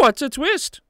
What a twist!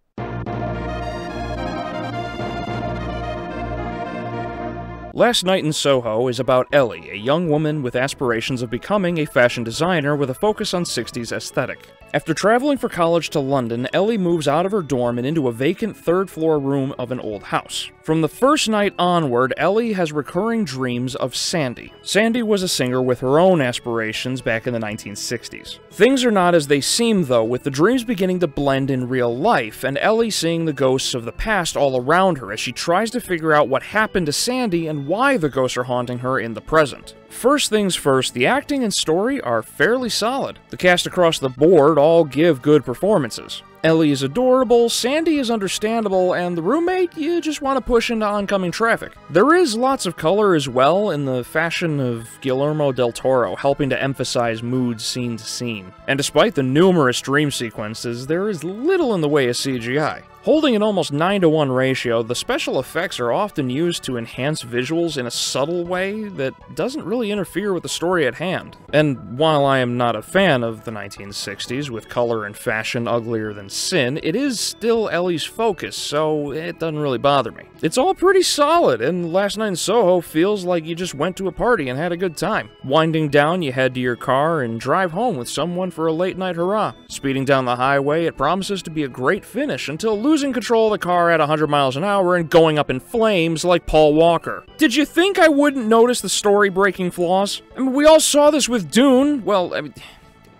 Last Night in Soho is about Ellie, a young woman with aspirations of becoming a fashion designer with a focus on 60s aesthetic. After traveling for college to London, Ellie moves out of her dorm and into a vacant third floor room of an old house. From the first night onward, Ellie has recurring dreams of Sandy. Sandy was a singer with her own aspirations back in the 1960s. Things are not as they seem, though, with the dreams beginning to blend in real life, and Ellie seeing the ghosts of the past all around her as she tries to figure out what happened to Sandy and why the ghosts are haunting her in the present. First things first, the acting and story are fairly solid. The cast across the board all give good performances. Ellie is adorable, Sandy is understandable, and the roommate, you just want to push into oncoming traffic. There is lots of color as well in the fashion of Guillermo del Toro, helping to emphasize mood scene to scene. And despite the numerous dream sequences, there is little in the way of CGI. Holding an almost 9 to 1 ratio, the special effects are often used to enhance visuals in a subtle way that doesn't really interfere with the story at hand. And while I am not a fan of the 1960s, with color and fashion uglier than sin, it is still Ellie's focus, so it doesn't really bother me. It's all pretty solid, and Last Night in Soho feels like you just went to a party and had a good time. Winding down, you head to your car and drive home with someone for a late night hurrah. Speeding down the highway, it promises to be a great finish until losing control of the car at 100 miles an hour and going up in flames like Paul Walker. Did you think I wouldn't notice the story-breaking flaws? I mean, we all saw this with Dune. Well, I mean,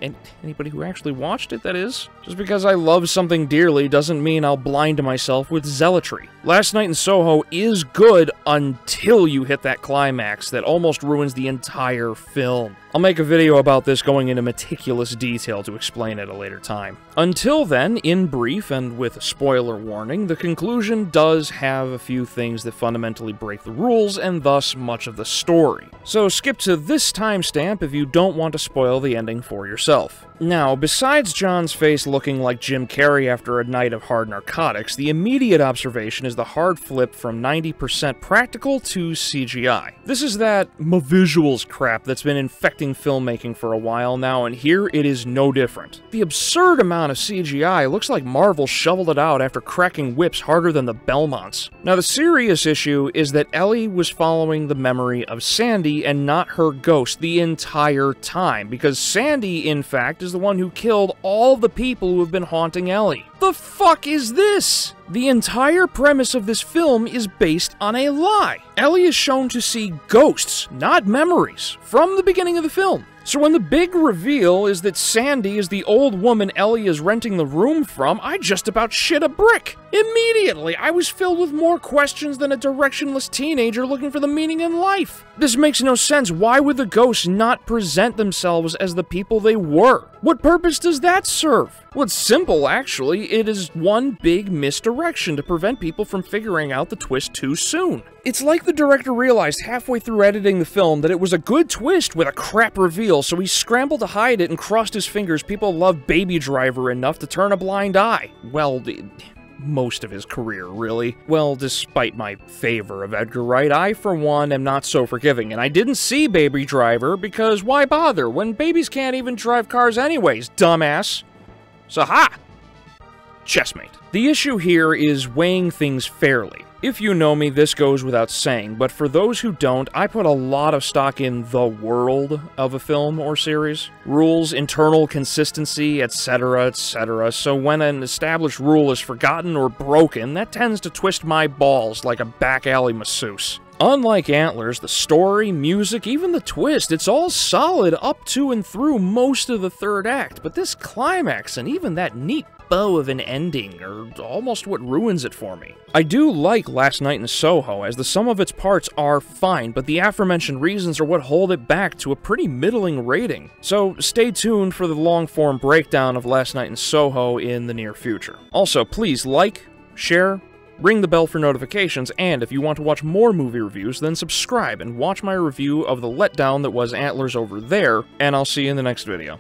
and anybody who actually watched it, that is. Just because I love something dearly doesn't mean I'll blind myself with zealotry. Last Night in Soho is good until you hit that climax that almost ruins the entire film. I'll make a video about this going into meticulous detail to explain at a later time. Until then, in brief and with a spoiler warning, the conclusion does have a few things that fundamentally break the rules and thus much of the story. So skip to this timestamp if you don't want to spoil the ending for yourself. Now, besides John's face looking like Jim Carrey after a night of hard narcotics, the immediate observation is the hard flip from 90% practical to CGI. This is that my visuals crap that's been infecting filmmaking for a while now, and here it is no different. The absurd amount of CGI looks like Marvel shoveled it out after cracking whips harder than the Belmonts. Now, the serious issue is that Ellie was following the memory of Sandy and not her ghost the entire time, because Sandy, in fact, is the one who killed all the people who have been haunting Ellie. The fuck is this? The entire premise of this film is based on a lie. Ellie is shown to see ghosts, not memories, from the beginning of the film. So when the big reveal is that Sandy is the old woman Ellie is renting the room from, I just about shit a brick. Immediately, I was filled with more questions than a directionless teenager looking for the meaning in life. This makes no sense. Why would the ghosts not present themselves as the people they were? What purpose does that serve? Well, it's simple, actually. It is one big misdirection to prevent people from figuring out the twist too soon. It's like the director realized halfway through editing the film that it was a good twist with a crap reveal, so he scrambled to hide it and crossed his fingers people love Baby Driver enough to turn a blind eye. Well, most of his career, really. Well, despite my favor of Edgar Wright, I, for one, am not so forgiving, and I didn't see Baby Driver because why bother when babies can't even drive cars anyways, dumbass? So, ha! Chessmate. The issue here is weighing things fairly. If you know me, this goes without saying, but for those who don't, I put a lot of stock in the world of a film or series. Rules, internal consistency, etc., etc. So when an established rule is forgotten or broken, that tends to twist my balls like a back alley masseuse. Unlike Antlers, the story, music, even the twist, it's all solid up to and through most of the third act, but this climax and even that neat bow of an ending are almost what ruins it for me. I do like Last Night in Soho, as the sum of its parts are fine, but the aforementioned reasons are what hold it back to a pretty middling rating. So stay tuned for the long-form breakdown of Last Night in Soho in the near future. Also, please like, share, ring the bell for notifications, and if you want to watch more movie reviews, then subscribe and watch my review of the letdown that was Antlers over there, and I'll see you in the next video.